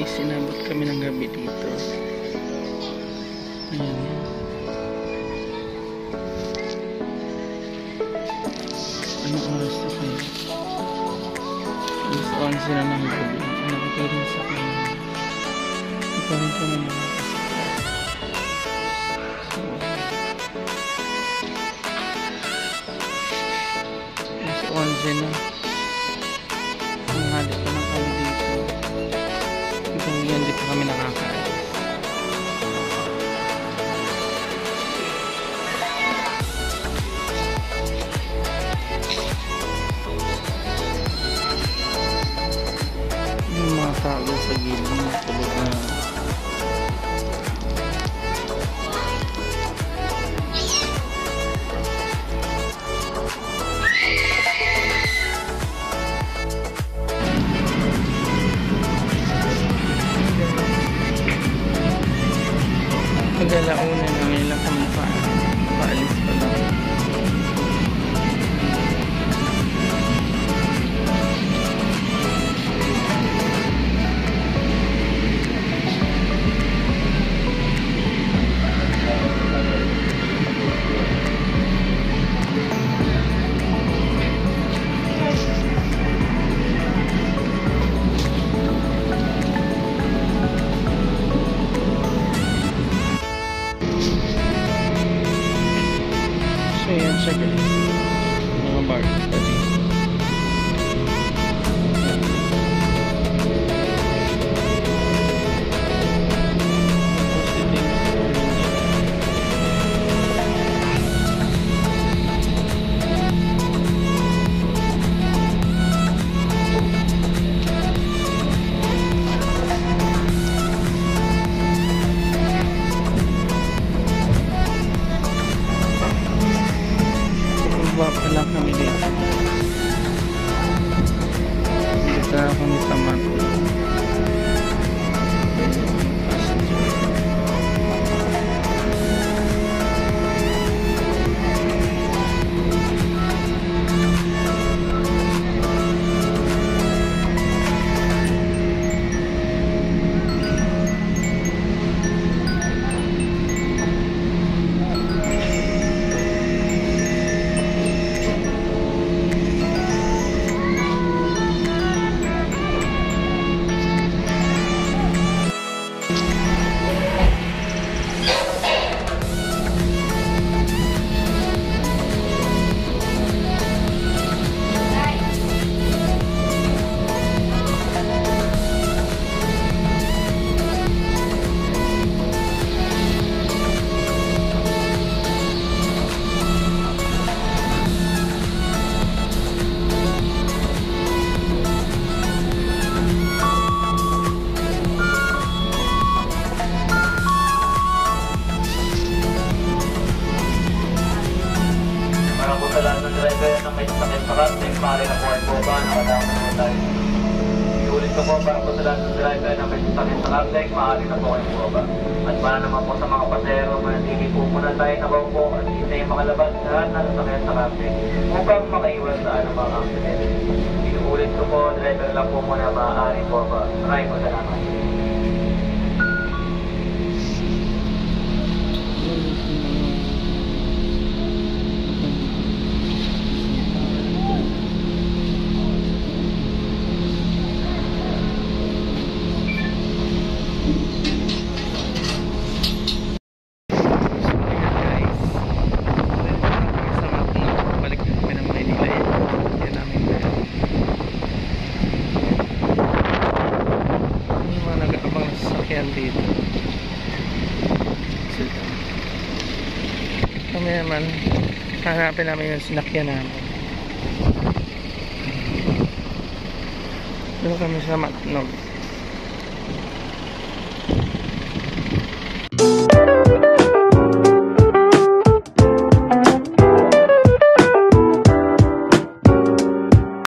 guys, inabot kami ng gabi dito. Ayan yan. Anong oras na kayo? Alas 11 sila ng gabi. Ano kayo rin sa kanya? Ito rin kami mga Alas 11 na. Mag-alauna na ngayon lang kami pa. Paalis pa Baba pa lang kami dito. Dito na kami sa po ng driver na may sakit sa casting, maaari na po ay na po tayo. Iulit ko po para po sa lahat ng driver na may sakit sa casting, maaari na po ay boba. At para naman po sa mga pasero, manatili po muna tayo na po at hindi makalabas lahat ng sakit sa casting upang makaiwas sa anumang aksidente. Inuulit ko po, driver lang po muna maaari boba. Maraming po salamat. Sasakyan dito. Kami naman, hanapin namin yung sinakyan namin. Doon kami sa Matnog.